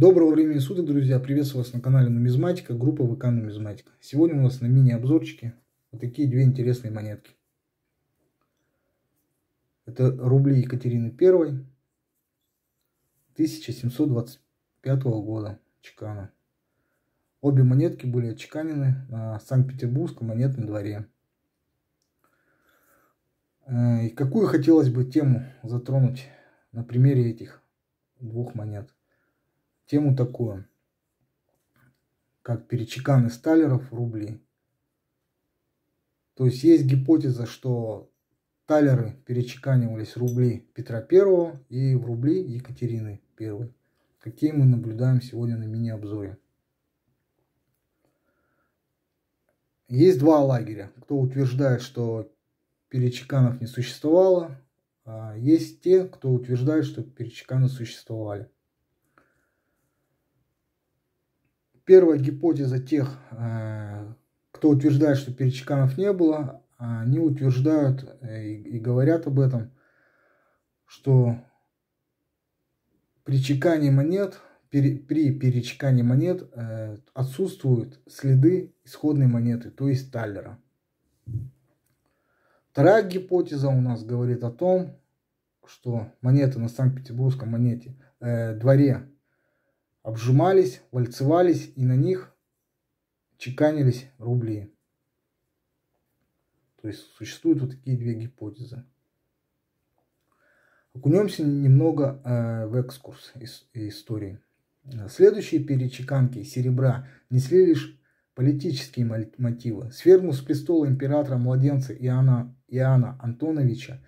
Доброго времени суток, друзья! Приветствую вас на канале Нумизматика, группа ВК Нумизматика. Сегодня у нас на мини-обзорчике вот такие две интересные монетки. Это рубли Екатерины I 1725 года чекана. Обе монетки были отчеканены на Санкт-Петербургском монетном дворе. Э, и какую хотелось бы тему затронуть на примере этих двух монет? Тему такую, как перечеканы сталеров в рубли. То есть есть гипотеза, что талеры перечеканивались в рубли Петра I и в рубли Екатерины I. Какие мы наблюдаем сегодня на мини-обзоре. Есть два лагеря. Кто утверждает, что перечеканов не существовало, а есть те, кто утверждает, что перечеканы существовали. Первая гипотеза тех, э, кто утверждает, что перечеканов не было, они утверждают э, и говорят об этом, что при чекании монет при перечекании монет э, отсутствуют следы исходной монеты, то есть таллера. Вторая гипотеза у нас говорит о том, что монеты на Санкт-Петербургском монете э, дворе обжимались, вальцевались и на них чеканились рубли. То есть существуют вот такие две гипотезы. Окунемся немного э, в экскурс из, истории. Следующие перечеканки серебра несли лишь политические мотивы. Свергнув с престола императора-младенца Иоанна, Иоанна Антоновича,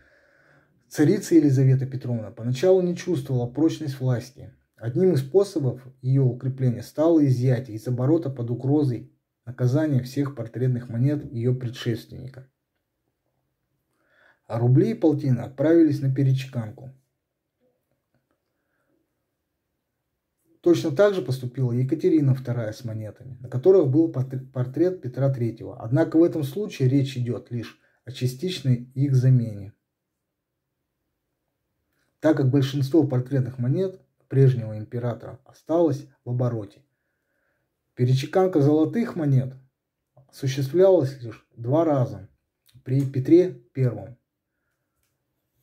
царица Елизавета Петровна поначалу не чувствовала прочность власти. Одним из способов ее укрепления стало изъятие из оборота под угрозой наказания всех портретных монет ее предшественника. А рубли и полтины отправились на перечеканку – Точно так же поступила Екатерина II с монетами, на которых был портрет Петра III. Однако в этом случае речь идет лишь о частичной их замене. Так как большинство портретных монет прежнего императора осталось в обороте. Перечеканка золотых монет осуществлялась лишь два раза при Петре I.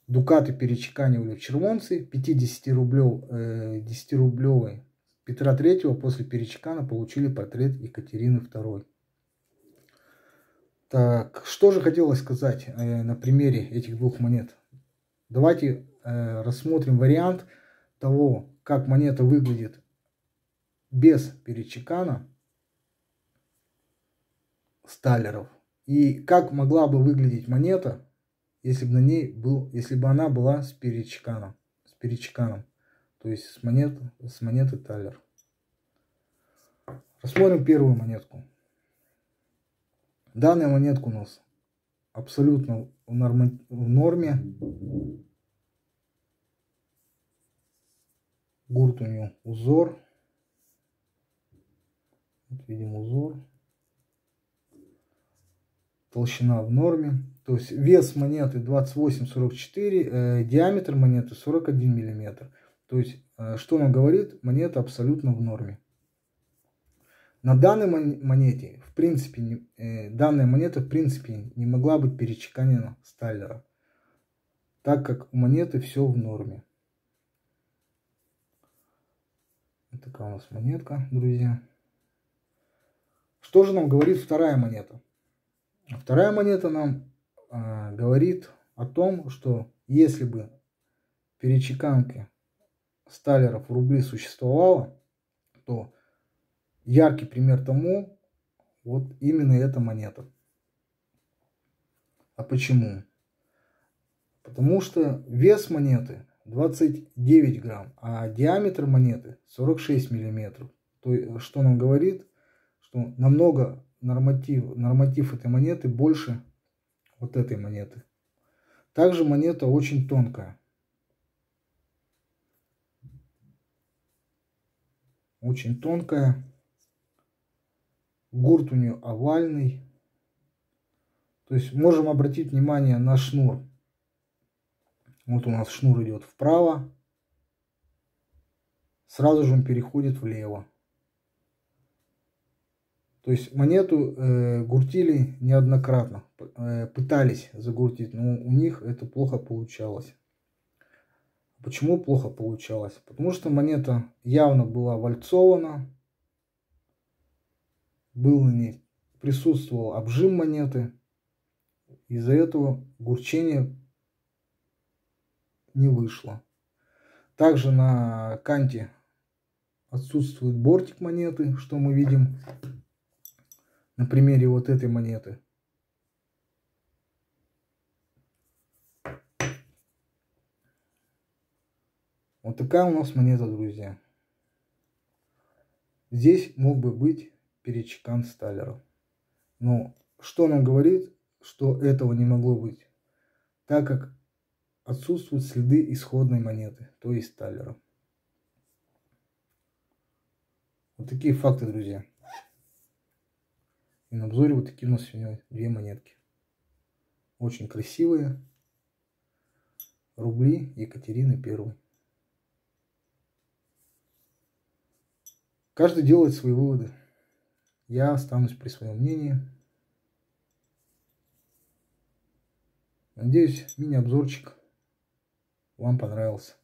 Дукаты перечеканивали червонцы 50-рублевой 10 Петра III после Перечкана получили портрет Екатерины II. Так, что же хотелось сказать э, на примере этих двух монет? Давайте э, рассмотрим вариант того, как монета выглядит без перечекана сталеров. И как могла бы выглядеть монета, если бы на ней был, если бы она была с перечеканом. С перечеканом. То есть с, монет, с монеты Талер. Рассмотрим первую монетку. Данная монетка у нас абсолютно в, норме. В норме. Гурт у нее узор. Вот видим узор. Толщина в норме. То есть вес монеты 28-44, э, диаметр монеты 41 миллиметр. То есть, э, что она говорит? Монета абсолютно в норме. На данной монете, в принципе, э, данная монета, в принципе, не могла быть перечеканена стайлера, так как у монеты все в норме. Вот такая у нас монетка, друзья. Что же нам говорит вторая монета? Вторая монета нам э, говорит о том, что если бы перечеканки сталеров в рубли существовало, то яркий пример тому вот именно эта монета. А почему? Потому что вес монеты 29 грамм, а диаметр монеты 46 миллиметров. То, что нам говорит, что намного норматив, норматив этой монеты больше вот этой монеты. Также монета очень тонкая. очень тонкая. Гурт у нее овальный. То есть можем обратить внимание на шнур. Вот у нас шнур идет вправо. сразу же он переходит влево. То есть монету э, гуртили неоднократно, э, пытались загуртить, но у них это плохо получалось. Почему плохо получалось? Потому что монета явно была вальцована, был на ней, присутствовал обжим монеты, из-за этого гурчение не вышло. Также на канте отсутствует бортик монеты, что мы видим на примере вот этой монеты. Вот такая у нас монета, друзья. Здесь мог бы быть перечекан Сталлера. Но что нам говорит, что этого не могло быть? Так как отсутствуют следы исходной монеты, то есть Сталлера. Вот такие факты, друзья. И на обзоре вот такие у нас сегодня две монетки. Очень красивые. Рубли Екатерины Первой. Каждый делает свои выводы. Я останусь при своем мнении. Надеюсь, мини-обзорчик вам понравился.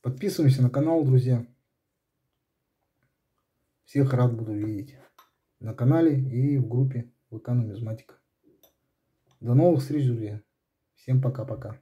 Подписываемся на канал, друзья. Всех рад буду видеть на канале и в группе ВК Нумизматика. До новых встреч, друзья. Всем пока-пока.